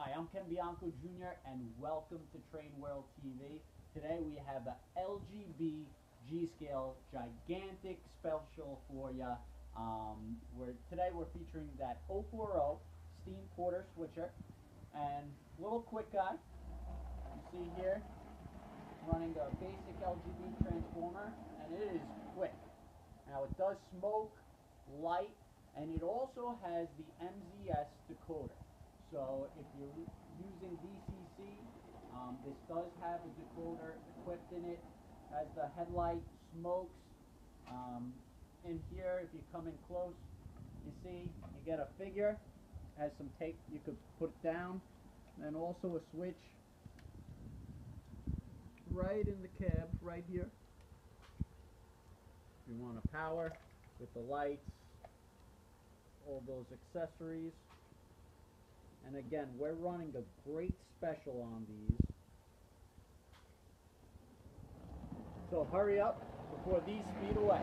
Hi, I'm Ken Bianco Jr. and welcome to Train World TV. Today we have a LGB G-Scale gigantic special for you. Um, we're, today we're featuring that 040 steam Porter switcher and little quick guy. You see here running a basic LGB transformer and it is quick. Now it does smoke, light, and it also has the MZS decoder. So if you're using DCC, um, this does have a decoder equipped in it. As the headlight, smokes. Um, in here, if you come in close, you see you get a figure. Has some tape you could put down, and also a switch right in the cab, right here. If you want to power with the lights, all those accessories. And again, we're running a great special on these. So hurry up before these speed away.